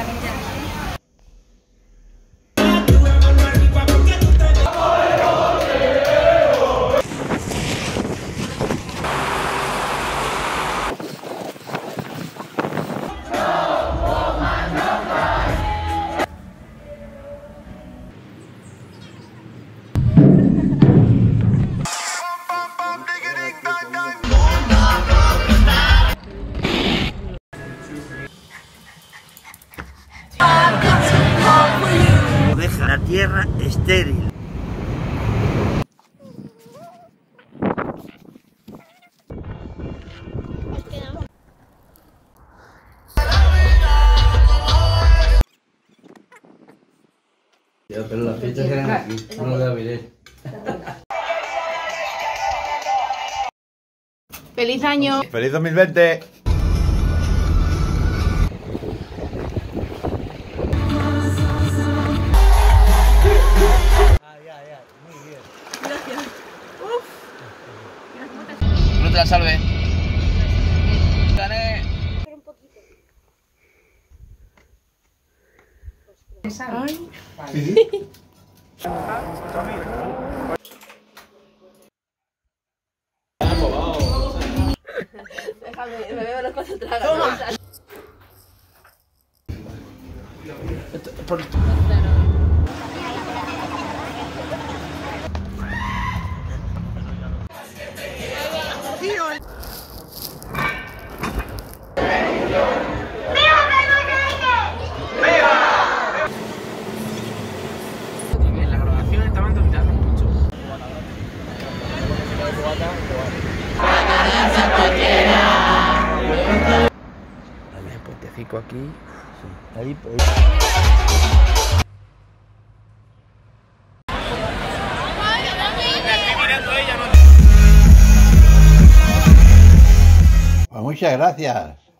下次见。tierra estéril. Ya, pero las fichas eran aquí, no las miré. Eh. ¡Feliz año! ¡Feliz 2020! te la salve. Un poquito. Déjame, me veo los cosas ¡Toma! vientecico aquí. Sí. Ahí, ahí. Pues muchas gracias.